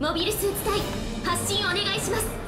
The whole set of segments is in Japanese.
モビルスーツ隊発進お願いします。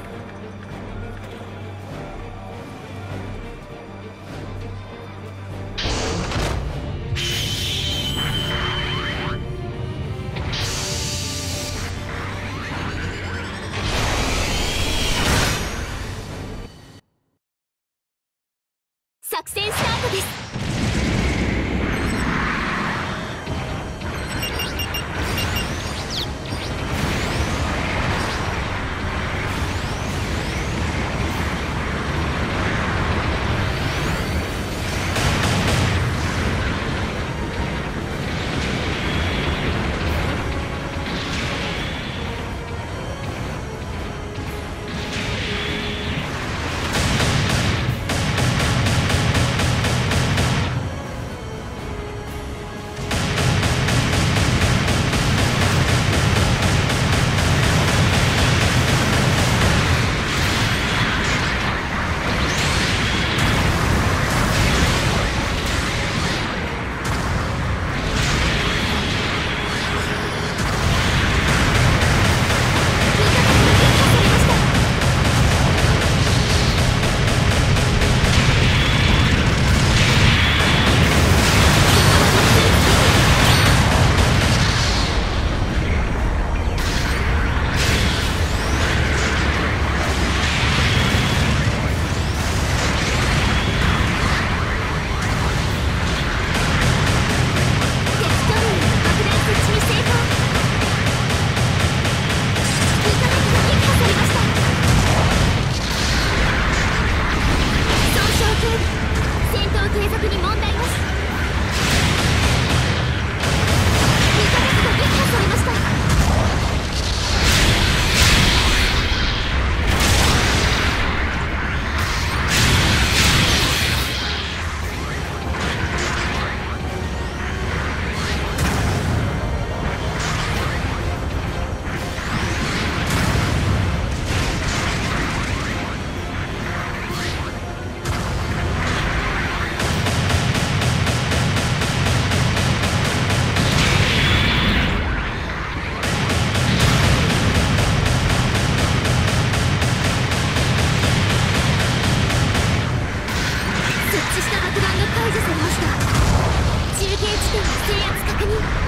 に問題地点の制圧確認。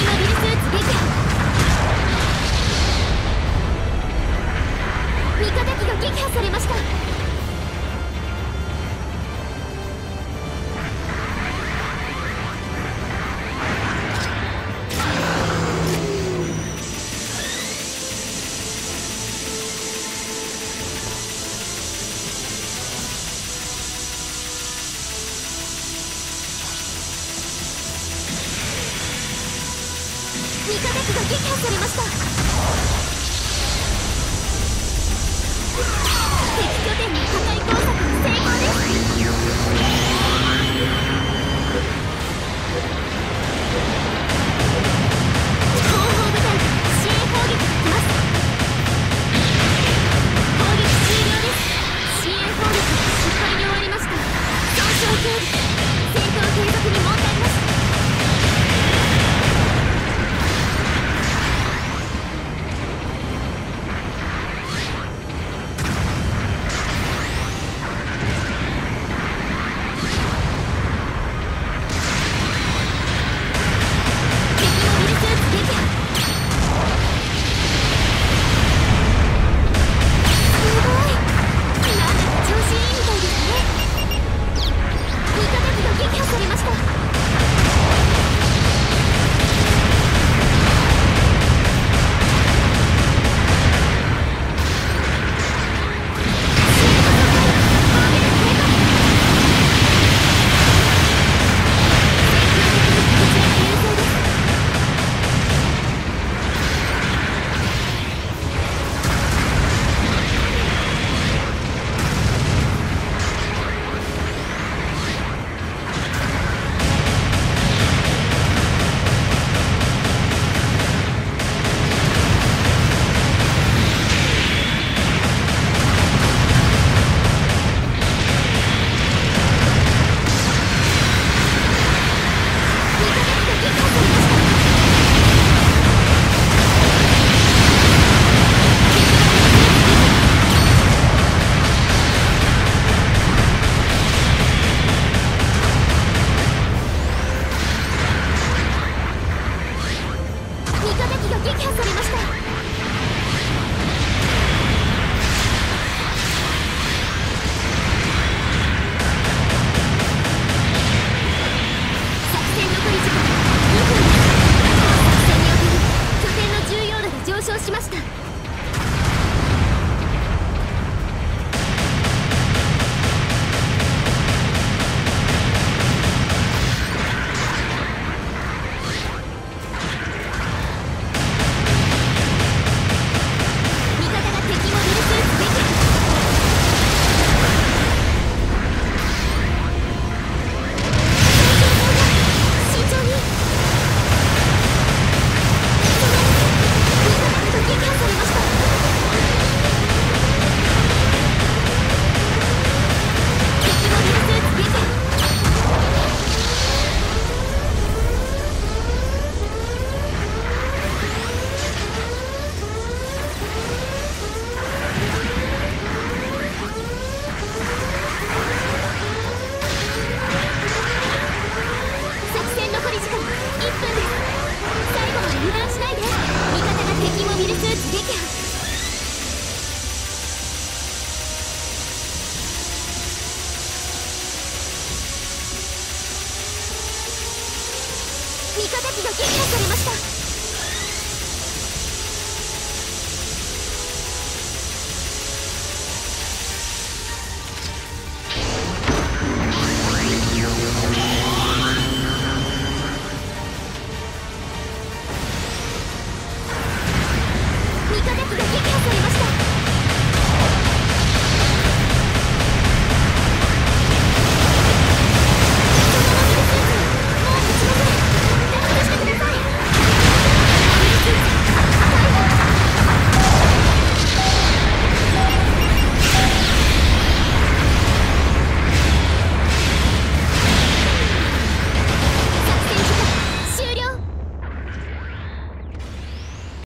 you. されました。